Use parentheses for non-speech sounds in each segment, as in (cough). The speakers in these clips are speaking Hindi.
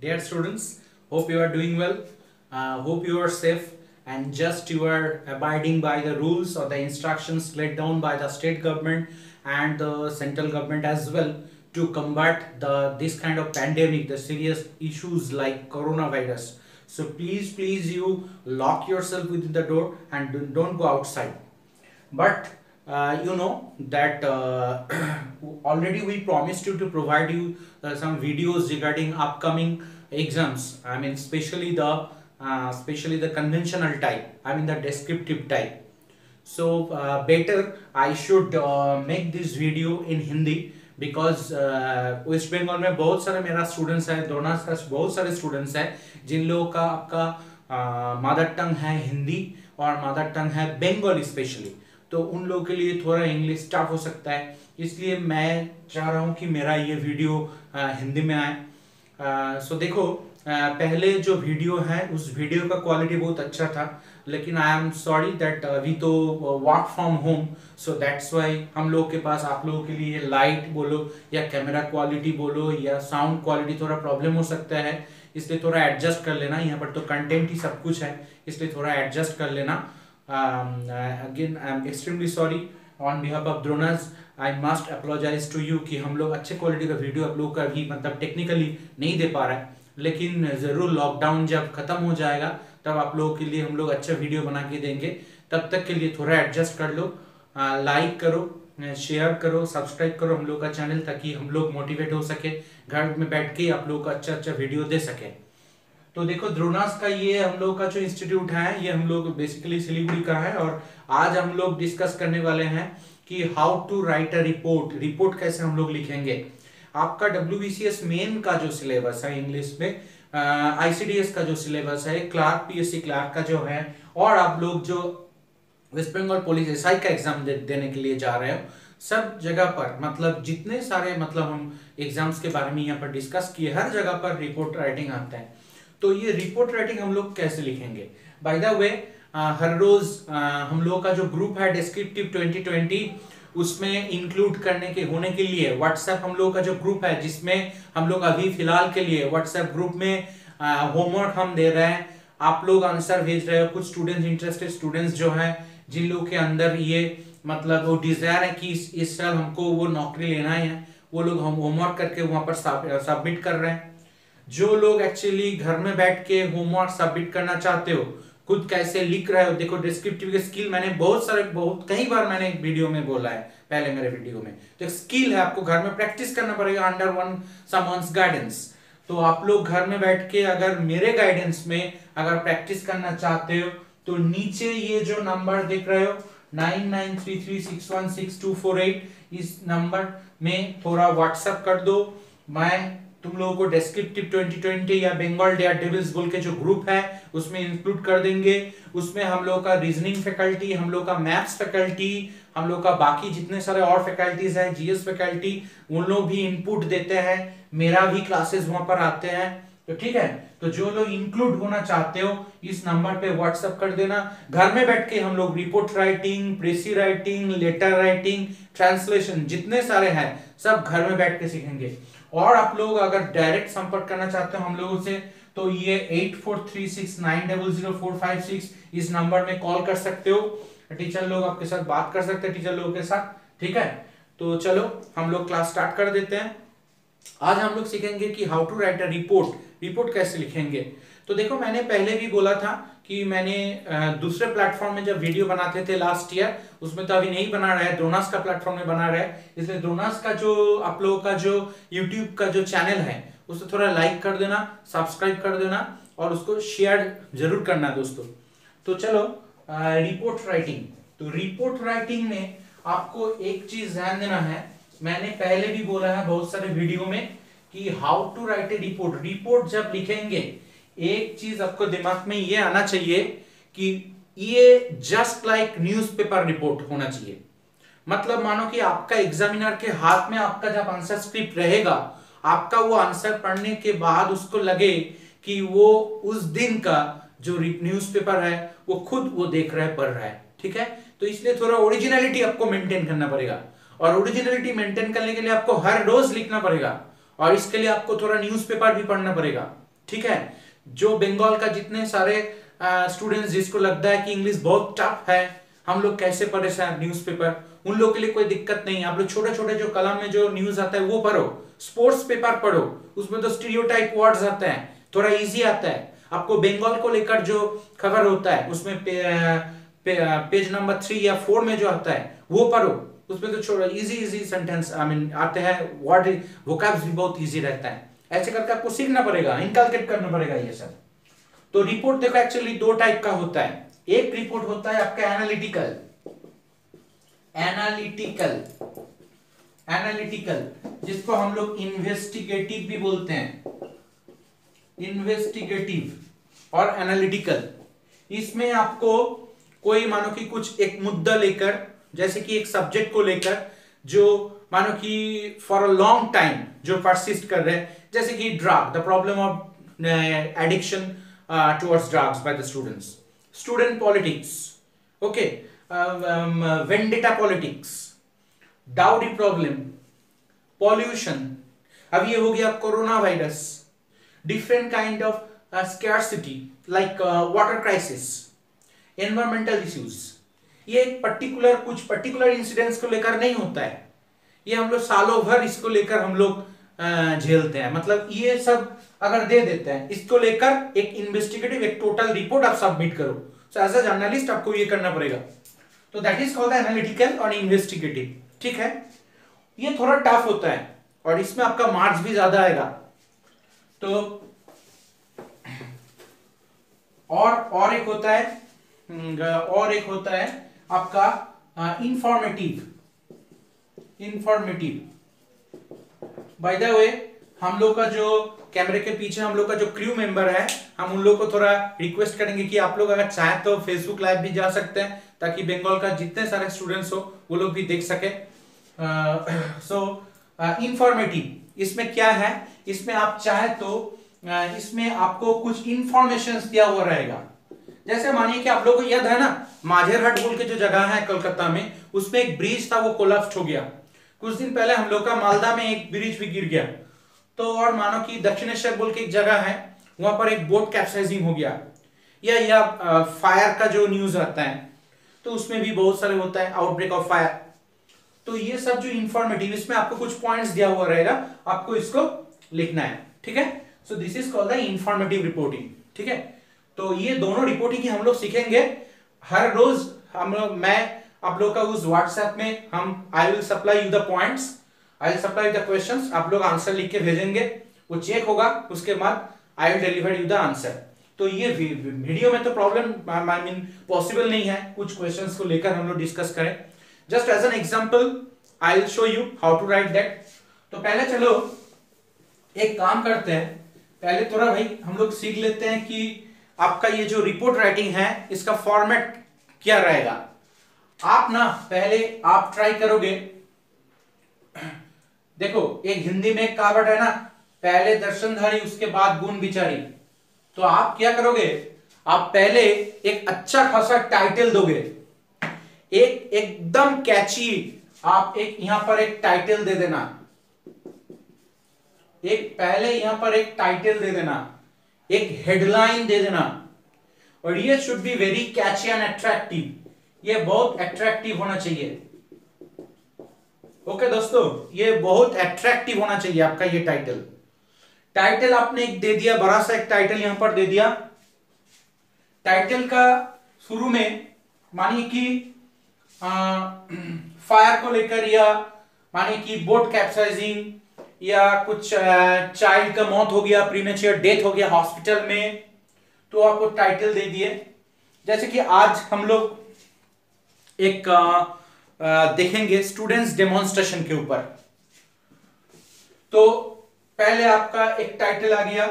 Dear students, hope you are doing well. Uh, hope you are safe and just you are abiding by the rules or the instructions laid down by the state government and the central government as well to combat the this kind of pandemic, the serious issues like coronavirus. So please, please, you lock yourself within the door and do- don't go outside. But uh, you know that uh, already we promised you to provide you uh, some videos regarding upcoming exams. I mean, especially the uh, especially the conventional type. I mean the descriptive type. So uh, better I should uh, make this video in Hindi because West Bengal में बहुत सारे मेरा स्टूडेंट्स है का बहुत सारे स्टूडेंट्स हैं जिन लोगों का आपका मदर टंग है हिंदी और मदर टंग है बंगाली स्पेशली तो उन लोगों के लिए थोड़ा इंग्लिश टफ हो सकता है। इसलिए मैं चाह रहा हूँ कि मेरा ये वीडियो हिंदी में आए। सो देखो पहले जो वीडियो है, उस वीडियो का क्वालिटी बहुत अच्छा था। लेकिन आई एम सॉरी दैट अभी तो work from home so that's why हम लोग के पास, आप लोगों के लिए लाइट बोलो, या कैमरा क्वालिटी बोलो, या साउंड क्वालिटी थोड़ा प्रॉब्लम हो सकता है। इसलिए थोड़ा एडजस्ट कर लेना। यहाँ पर तो कंटेंट ही सब कुछ है। इसलिए थोड़ा एडजस्ट कर लेना। Again I am extremely sorry on behalf of droners I must apologise to you कि हम लोग अच्छे क्वालिटी का वीडियो आप लोग का भी मतलब टेक्निकली नहीं दे पा रहे हैं। लेकिन ज़रूर लॉकडाउन जब खत्म हो जाएगा, तब आप लोगों के लिए हम लोग अच्छा वीडियो बना के देंगे। तब तक के लिए थोड़ा एडजस्ट कर लो। लाइक करो शेयर करो सब्सक्राइब करो हम लोग का चैनल ताकि हम लोग मोटिवेट हो सके, घर में बैठ के आप लोग को अच्छा अच्छा वीडियो दे सके। तो देखो द्रोणास का ये हम लोग का जो इंस्टीट्यूट है ये हम लोग बेसिकली सिलीगुड़ी का है और आज हम लोग डिस्कस करने वाले हैं कि how to write a report report कैसे हम लोग लिखेंगे? आपका डब्ल्यूबीसीएस मेन का जो सिलेबस है इंग्लिश में आईसीडीएस का जो सिलेबस है क्लार्क पीएससी क्लार्क का जो है और आप लोग जो वेस्ट बंगाल पुलिस एसआई का एग्ज़ाम दे, देने के लिए जा रहे हो सब जगह पर मतलब जितने सारे मतलब हम एग्ज़ाम्स के बारे में यहाँ पर डिस्कस किए हर जगह पर रिपोर्ट राइटिंग आता है। तो ये रिपोर्ट राइटिंग हम लोग कैसे लिखेंगे? बाय द वे हर रोज आ, हम लोग का जो ग्रुप है डिस्क्रिप्टिव 2020 उसमें इंक्लूड करने के होने के लिए व्हाट्सएप हम लोग का जो ग्रुप है जिसमें हम लोग अभी फ़िलहाल के लिए व्हाट्सएप ग्रुप में होमवर्क हम दे रहे हैं। आप लोग आंसर भेज रहे हो कुछ स्टूडेंट्स इंटरेस्टेड स्टूडेंट्स जो हैं जिन लोग के अंदर ये मतलब वो डिज़ायर है कि इस, इस साल हमको वो नौकरी लेना है वो लोग हम होमवर्क करके वहाँ पर सबमिट कर रहे हैं। जो लोग एक्चुअली घर में बैठ के होमवर्क सबमिट करना चाहते हो, खुद कैसे लिख रहे हो, देखो डिस्क्रिप्टिव स्किल मैंने बहुत सारे, बहुत, कई बार मैंने वीडियो में बोला है, पहले मेरे वीडियो में। तो एक स्किल है, आपको घर में प्रैक्टिस करना पड़ेगा अंडर वन समवंस गाइडेंस तो आप लोग घर में बैठ के अगर मेरे गाइडेंस में अगर प्रैक्टिस करना चाहते हो तो नीचे ये जो नंबर देख रहे हो nine nine three three six one six two four eight इस नंबर में थोड़ा व्हाट्सएप कर दो। मैं तुम लोगों को डिस्क्रिप्टिव 2020 या बंगाल डेयर डेविल्स बोल के जो ग्रुप है, उसमें इंक्लूड कर देंगे। उसमें हम लोग का रीजनिंग फैकल्टी हम लोग का मैथ्स फैकल्टी हम लोग का बाकी जितने सारे और फैकल्टीज हैं जीएस फैकल्टी उन लोग भी इनपुट देते हैं। मेरा भी क्लासेस वहाँ पर आते हैं। तो ठीक है? तो जो लोग इंक्लूड होना चाहते हो, इस नंबर पे व्हाट्सएप कर देना। घर में बैठ के हम लोग report writing precis writing letter writing translation जितने सारे हैं, सब घर में बैठ के सीखेंगे। और आप लोग अगर डायरेक्ट संपर्क करना चाहते हो हम लोगों से तो ये eight four three six nine double zero four five six इस नंबर में कॉल कर सकते हो। टीचर लोग आपके साथ बात कर सकते हैं टीचर लोगों के साथ, ठीक है? तो चलो, हम लोग क्लास स्टार्ट कर देते हैं। आज हम लोग सीखेंगे कि how to write a report report कैसे लिखेंगे? तो देखो, मैंने पहले भी बोला था कि मैंने दूसरे प्लेटफॉर्म में जब वीडियो बनाते थे लास्ट ईयर उसमें तो अभी नहीं बना रहा है द्रोनास का प्लेटफॉर्म में बना रहा है। इसलिए द्रोनास का जो आप लोगों का जो यूट्यूब का जो चैनल है, उसे थोड़ा लाइक कर देना सब्सक्राइब कर देना और उसको शेयर ज़रूर करना दोस्तों। तो चलो रिपोर्ट राइटिंग तो रिपोर्ट राइटिंग में आपको एक चीज़ ध्यान देना है, मैंने पहले भी बोला है बहुत सारे वीडियो में कि how to write a report report जब लिखेंगे एक चीज़ आपको दिमाग में ये आना चाहिए कि ये जस्ट लाइक न्यूज़पेपर रिपोर्ट होना चाहिए। मतलब मानो कि आपका एग्जामिनर के हाथ में आपका जब आंसर स्क्रिप्ट रहेगा, आपका वो आंसर पढ़ने के बाद उसको लगे कि वो उस दिन का जो न्यूज़पेपर है, वो खुद वो देख रहा है, पढ़ रहा है, ठीक है? तो इसलिए थोड़ा ओरिजिनलिटी आपको मेंटेन करना पड़ेगा। और ओरिजिनलिटी मेंटेन करने के लिए आपको हर रोज लिखना पड़ेगा। और इसके लिए आपको थोड़ा न्यूज़पेपर भी पढ़ना पड़ेगा, ठीक है? जो बंगाल का जितने सारे स्टूडेंट्स जिसको लगता है कि इंग्लिश बहुत टफ है हम लोग कैसे पढ़े सर न्यूज़पेपर उन लोग के लिए कोई दिक्कत नहीं आप लोग छोटे छोटे जो कलम में जो न्यूज़ आता है वो पढ़ो। स्पोर्ट्स पेपर पढ़ो। उसमें तो स्टीरियोटाइप वर्ड्स आते हैं। थोड़ा इजी आता है। आपको बंगाल को लेकर जो खबर होता है उसमें पे, पे, पेज नंबर थ्री या फोर में जो आता है वो पढ़ो। उसमें तो छोड़ो। Easy easy sentence I mean आते हैं। वर्ड वोकैब्स भी बहुत इजी रहता है। ऐसे करके आपको सीखना पड़ेगा इनकलकेट करना पड़ेगा ये सब। तो रिपोर्ट देखो एक्चुअली दो टाइप का होता है। एक रिपोर्ट होता है आपका एनालिटिकल एनालिटिकल एनालिटिकल जिसको हम लोग इन्वेस्टिगेटिव भी बोलते हैं। इन्वेस्टिगेटिव और एनालिटिकल इसमें आपको कोई, मानो कि कुछ एक मुद्दा लेकर, जैसे कि एक सब्जेक्ट को लेकर, जो, मानो कि फॉर अ लॉन्ग टाइम जो परसिस्ट कर रहे हैं जैसे कि drug the problem of addiction towards drugs by the students student politics okay vendetta politics dowry problem pollution अब ये हो गया corona virus different kind of scarcity like water crisis environmental issues ये एक पर्टिकुलर कुछ पर्टिकुलर इंसिडेंट्स को लेकर नहीं होता है। ये हम लोग सालों भर इसको लेकर हम लोग झेलते हैं। मतलब ये सब अगर दे देते हैं इसको लेकर एक इन्वेस्टिगेटिव एक टोटल रिपोर्ट आप सबमिट करो। सो एज अ जर्नलिस्ट आपको ये करना पड़ेगा। तो दैट इज़ कॉल्ड एनालिटिकल और इन्वेस्टिगेटिव ठीक है? ये थोड़ा टफ होता है और इसमें आपका मार्क्स भी ज़्यादा आएगा। तो और और एक होता है हम्म, और एक होता है आपका informative informative by the way हम लोग का जो कैमरे के पीछे हम लोग का जो क्रू मेंबर है हम उन लोग को थोड़ा रिक्वेस्ट करेंगे कि आप लोग अगर चाहें तो फेसबुक लाइव भी जा सकते हैं ताकि बंगाल का जितने सारे स्टूडेंट्स हो वो लोग भी देख सके। सो इंफॉर्मेटिव इसमें क्या है? इसमें आप चाहे तो uh, इसमें आपको कुछ इंफॉर्मेशन दिया हुआ रहेगा। जैसे मानिए कि आप लोग को याद है ना माझेरहट बोल के जो जगह है कोलकाता में उसमें एक ब्रिज था वो कोलप्स हो गया। कुछ दिन पहले हम लोग का मालदा में एक ब्रिज भी गिर गया। तो और मानो कि दक्षिणेश्वर बोल के एक जगह है, वहाँ पर एक बोट कैप्साइजिंग हो गया। या या फायर का जो न्यूज़ आता है तो उसमें भी बहुत सारे होता है आउटब्रेक ऑफ़ फायर तो ये सब जो इंफॉर्मेटिव इसमें आपको कुछ पॉइंट्स दिया हुआ रहेगा, आपको इसको लिखना है, ठीक है? So this is called the informative reporting ठीक है? तो ये दोनों रिपोर्टिंग हम लोग सीखेंगे। हर रोज हम लोग, मैं आप लोग का उस व्हाट्सएप में हम I will supply you the points I will supply the questions आप लोग आंसर लिख के भेजेंगे। वो चेक होगा, उसके बाद I will deliver you the answer तो ये वीडियो में तो प्रॉब्लम आई मीन पॉसिबल नहीं है। कुछ क्वेश्चंस को लेकर हम लोग डिस्कस करें। Just as an example I will show you how to write that तो पहले चलो, एक काम करते हैं। पहले थोड़ा भाई, हम लोग सीख लेते हैं कि आपका ये जो रिपोर्ट राइटिंग है, इसका फॉर्मेट क्या रहेगा। आप ना पहले आप ट्राई करोगे। देखो, एक हिंदी में एक कहावट है ना, पहले दर्शनधारी उसके बाद गुण विचारी तो आप क्या करोगे? आप पहले एक अच्छा खासा टाइटल दोगे। एक एकदम कैची आप एक यहाँ पर एक टाइटल दे देना। एक पहले यहाँ पर एक टाइटल दे देना। एक हेडलाइन दे देना। और ये should be very catchy and attractive ये बहुत अट्रैक्टिव होना चाहिए। ओके दोस्तों, ये बहुत अट्रैक्टिव होना चाहिए आपका ये टाइटल टाइटल आपने एक दे दिया, बड़ा सा एक टाइटल यहाँ पर दे दिया। टाइटल का शुरू में, मानिए कि फायर को लेकर या मानिए कि बोट कैप्साइजिंग या कुछ चाइल्ड का मौत हो गया प्रीमेच्योर डेथ हो गया हॉस्पिटल में तो आपको टाइटल दे दिए। जैसे कि आज हम लोग एक देखेंगे स्टूडेंट्स डेमोन्स्ट्रेशन के ऊपर। तो पहले आपका एक टाइटल आ गया।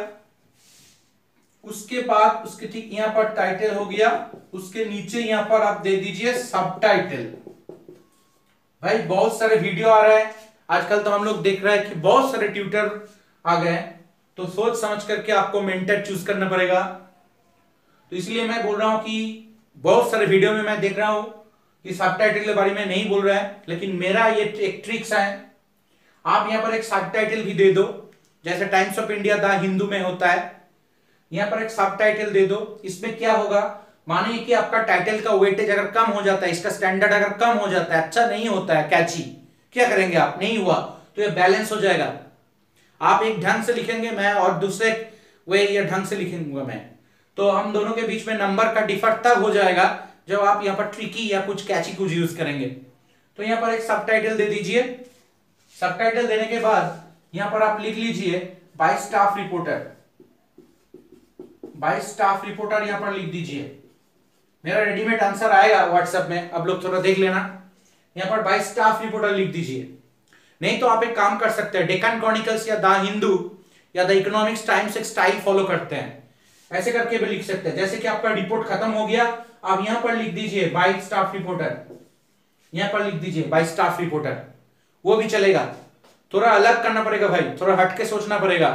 उसके बाद, उसके ठीक यहाँ पर टाइटल हो गया। उसके नीचे यहाँ पर आप दे दीजिए सब टाइटल भाई, बहुत सारे वीडियो आ रहे हैं। आजकल तो हम लोग देख रहे हैं कि बहुत सारे ट्यूटर आ गए तो सोच समझ करके आपको मेंटर चूज़ करना पड़ेगा। तो इसलिए मैं बोल रहा हूँ कि बहुत सारे वीडियो में मैं देख रहा हूँ। कि सब टाइटल के बारे में नहीं बोल रहा है, लेकिन मेरा ये एक ट्रिक्स है। आप यहाँ पर एक सब टाइटल भी दे दो, जैसे Times of India the Hindu में होता है। यहाँ पर एक सब टाइटल दे दो, इसमें क्या होगा? मानिए कि आपका टाइटल का वेटेज अगर कम हो जाता है, इसका स्टैंडर्ड अगर कम हो जाता है अच्छा नहीं होता है कैची क्या करेंगे आप? नहीं हुआ तो ये बैलेंस हो जाएगा। आप एक ढंग से लिखेंगे, मैं और दूसरे वे ये ढंग से लिखेंगे मैं। तो हम दोनों के बीच में नंबर का डिफर तब हो जाएगा जब आप यहाँ पर ट्रिकी या कुछ कैची कुछ यूज़ करेंगे तो यहाँ पर एक सब दे दीजिए। सब देने के बाद यहाँ पर आप लिख लीजिए by staff reporter by staff reporter यहाँ पर लिख दीजिए। मेरा रेडीमेड आंसर आएगा व्हाट्सएप में अब लोग थोड़ा देख लेना। यहाँ पर बाई स्टाफ रिपोर्टर लिख दीजिए। नहीं तो आप एक काम कर सकते हैं डेकन क्रॉनिकल्स या द हिंदू या द इकोनॉमिक्स टाइम्स एक स्टाइल फॉलो करते हैं। ऐसे करके भी लिख सकते हैं। जैसे कि आपका रिपोर्ट खत्म हो गया आप यहाँ पर लिख दीजिए बाई स्टाफ रिपोर्टर यहाँ पर लिख दीजिए बाई स्टाफ रिपोर्टर वो भी चलेगा। थोड़ा अलग करना पड़ेगा भाई, थोड़ा हट के सोचना पड़ेगा,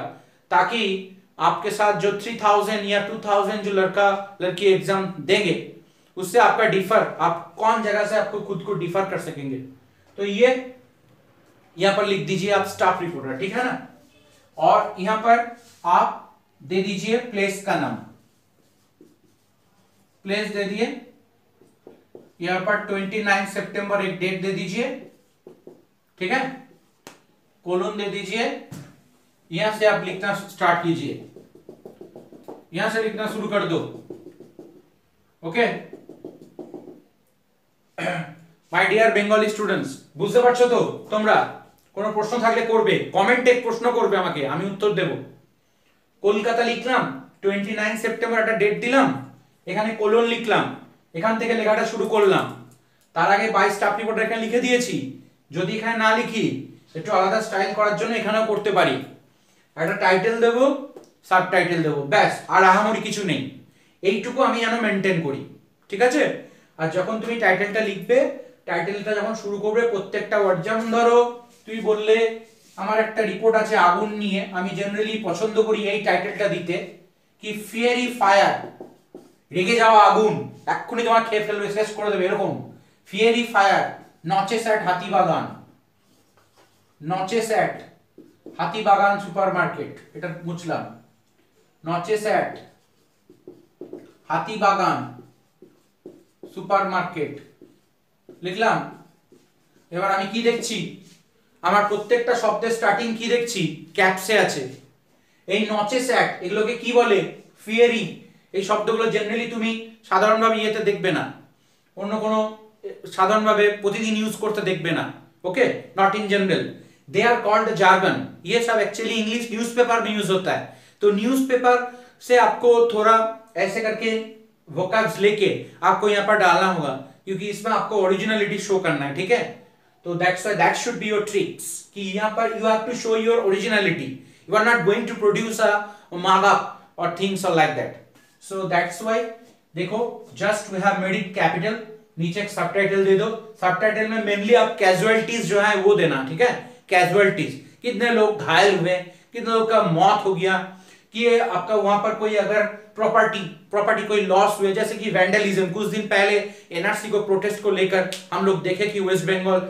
ताकि आपके साथ जो 3000 या 2000 जो लड़का, लड़की एग्ज़ाम देंगे, उससे आपका डिफर आप कौन जगह से आपको खुद को डिफर कर सकेंगे। तो ये यहाँ पर लिख दीजिए आप स्टाफ रिपोर्टर ठीक है ना? और यहाँ पर आप दे दीजिए प्लेस का नाम। प्लेस दे दिए यहां पर 29 सितंबर एक डेट दे दीजिए ठीक है कोलोन दे दीजिए यहां से आप लिखना स्टार्ट कीजिए यहां से लिखना शुरू कर दो okay my dear Bengali students বুঝতে পারছো তো তোমরা কোনো প্রশ্ন থাকলে করবে কমেন্টে প্রশ্ন করবে আমাকে আমি উত্তর দেব কলকাতা লিখলাম টোয়েন্টি নাইন সেপ্টেম্বর একটা ডেট দিলাম এখানে কোলন লিখলাম, এখান থেকে লেখাটা শুরু করলাম। তার আগে বাইশ স্টাফ রিপোর্ট এখানে লিখে দিয়েছি। যদি এখানে না লিখি, একটু আলাদা স্টাইল করার জন্য এখানেও করতে পারি। একটা টাইটেল দেব সাব টাইটেল দেবো, ব্যাস, আর আহামরি কিছু নেই। এইটুকু আমি যেন মেনটেন করি, ঠিক আছে? আর যখন তুমি টাইটেলটা লিখবে টাইটেলটা যখন শুরু করবে, প্রত্যেকটা ওয়ার্ড যেমন ধরো, তুই বললে, আমার একটা রিপোর্ট আছে আগুন নিয়ে, আমি জেনারেলি পছন্দ করি এই টাইটেলটা দিতে। কি ফিয়ারি ফায়ার রেগে যাওয়া আগুন, এক্ষুনি তোমার খেয়ে ফেলবে, শেষ করে দেবে, এরকম। Fiery fire notches at Hatibagan notches at Hatibagan supermarket এটা বুঝলাম। Notches at Hatibagan super market লিখলাম? এবার আমি কি দেখছি? আমার প্রত্যেকটা শব্দের স্টার্টিং কি দেখছি? ক্যাপসে আছে। এই নচেস অ্যাট এগুলোকে কি বলে? ফিয়ারি এই শব্দগুলো জেনারেলি তুমি সাধারণভাবে ইয়েতে দেখবে না অন্য কোনো সাধারণভাবে প্রতিদিন ইউজ করতে দেখবে না okay not in general they are called jargon ये सब एक्चुअली इंग्लिश न्यूज़पेपर में यूज होता है तो न्यूज़पेपर से आपको थोड़ा ऐसे करके वोकैब्स लेके आपको यहाँ पर डालना होगा क्योंकि इसमें आपको ओरिजिनलिटी शो करना है ठीक है तो that's why that should be your tricks कि यहाँ पर you have to show your originality you are not going to produce a markup और थिंग्स और like that so that's why देखो just we have made it capital नीचे एक सबटाइटल दे दो। सबटाइटल में मेनली आप कैजुअलिटीज जो है वो देना, ठीक है? कैजुअलिटीज कितने लोग घायल हुए, कितने लोग का मौत हो गया, कि आपका वहाँ पर कोई अगर प्रॉपर्टी प्रॉपर्टी कोई लॉस हुए, जैसे कि वैंडलिज्म कुछ दिन पहले एनआरसी को प्रोटेस्ट को लेकर हम लोग देखे कि West Bengal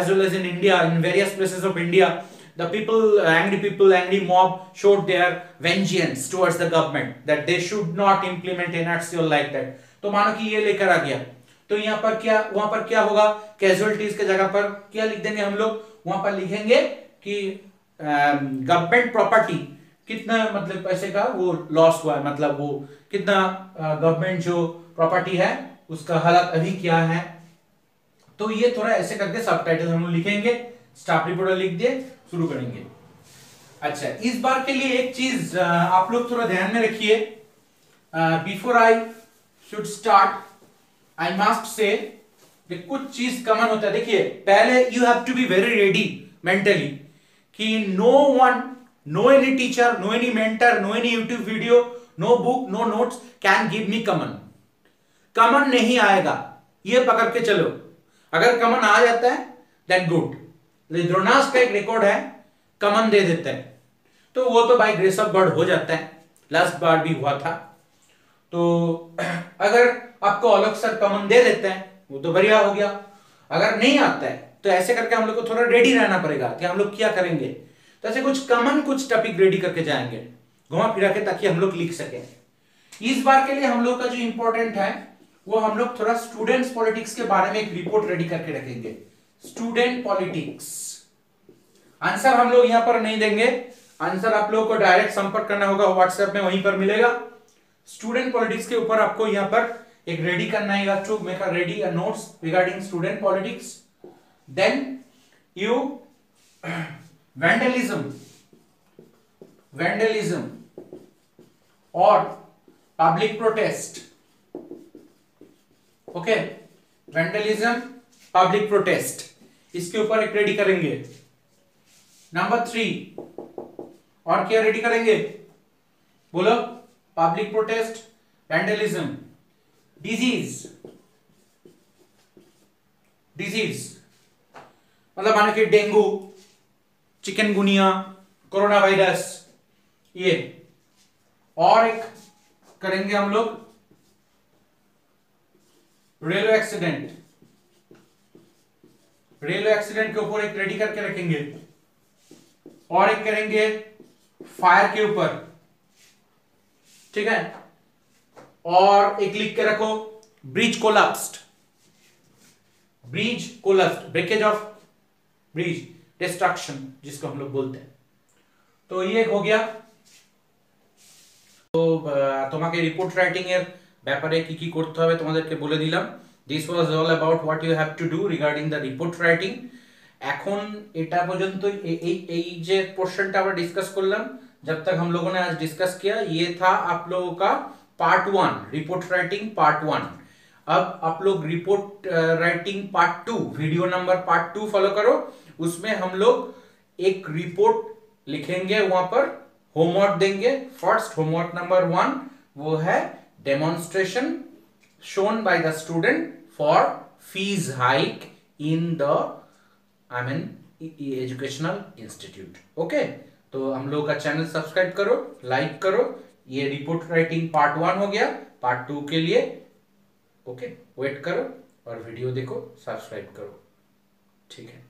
as well as in India in various places of India the people, angry people, angry mob showed their vengeance towards the government, that they should not implement nrc like that. तो मानो कि ये लेकर आ गया। तो यहाँ पर क्या, वहाँ पर क्या होगा? कैजुअलिटीज के जगह पर क्या लिख देंगे हम लोग? वहाँ पर लिखेंगे कि गवर्नमेंट प्रॉपर्टी कितना मतलब पैसे का वो लॉस हुआ है। मतलब वो कितना गवर्नमेंट जो प्रॉपर्टी है, उसका हालत अभी क्या है? तो ये थोड़ा ऐसे करके सब टाइटल हम लोग लिखेंगे। स्टाफ रिपोर्टर लिख दिए, शुरू करेंगे। अच्छा इस बार के लिए एक चीज़ आप लोग थोड़ा ध्यान में रखिए। Before I should start I must say कुछ चीज़ कमन होता है। देखिए, पहले you have to be very ready mentally कि no one no any teacher no any mentor no any YouTube video no book no notes can give me common common नहीं आएगा। ये पकड़ के चलो। अगर कमन आ जाता है देन गुड द्रोणास का एक रिकॉर्ड है, कमन दे देते है। तो वो तो बाई ग्रेस ऑफ़ गॉड हो जाता है। लास्ट बार भी हुआ था। तो (clears throat) अगर आपको अलग सर कमन दे देते हैं, वो तो बढ़िया हो गया। अगर नहीं आता है तो ऐसे करके हम लोग को थोड़ा रेडी रहना पड़ेगा कि हम लोग क्या करेंगे। तो ऐसे कुछ कमन, कुछ टॉपिक रेडी करके जाएँगे, घुमा फिरा के ताकि हम लोग लिख सके। इस बार के लिए हम लोग का जो इंपॉर्टेंट है, वो हम लोग थोड़ा स्टूडेंट्स पॉलिटिक्स के बारे में एक रिपोर्ट रेडी करके रखेंगे। स्टूडेंट पॉलिटिक्स आंसर हम लोग यहाँ पर नहीं देंगे। आंसर आप लोगों को डायरेक्ट संपर्क करना होगा व्हाट्सएप में वहीं पर मिलेगा। स्टूडेंट पॉलिटिक्स के ऊपर आपको यहाँ पर एक रेडी करना है to make a ready a notes regarding student politics then you vandalism vandalism और public protest okay vandalism public protest इसके ऊपर एक रेडी करेंगे। नंबर थ्री और क्या रेडी करेंगे? बोलो। Public protest vandalism disease disease मतलब मानो कि डेंगू, चिकनगुनिया कोरोना वायरस ये। और एक करेंगे हम लोग रेलवे एक्सीडेंट। रेलवे एक्सीडेंट के ऊपर एक रेडी करके रखेंगे। और एक करेंगे फायर के ऊपर ठीक है और एक लिख के रखो bridge collapsed bridge collapsed breakage of bridge destruction जिसको हम लोग बोलते हैं तो ये हो गया তো তোমাকে রিপোর্ট রাইটিং এর ব্যাপারে কি কি করতে হবে তোমাদেরকে বলে দিলাম this was all about what you have to do regarding the report writing এখন এটা পর্যন্ত এই এই যে পোরশনটা আমরা ডিসকাস করলাম जब तक हम लोगों ने आज डिस्कस किया ये था आप लोगों का part one report writing part one अब आप लोग report writing part two video number part two follow करो। उसमें हम लोग एक रिपोर्ट लिखेंगे वहाँ पर होमवर्क देंगे। फ़र्स्ट होमवर्क नंबर वन वो है demonstration shown by the student for fees hike in the I mean educational institute okay तो हम लोग का चैनल सब्सक्राइब करो लाइक करो। ये रिपोर्ट राइटिंग पार्ट वन हो गया। पार्ट टू के लिए ओके वेट करो और वीडियो देखो सब्सक्राइब करो। ठीक है?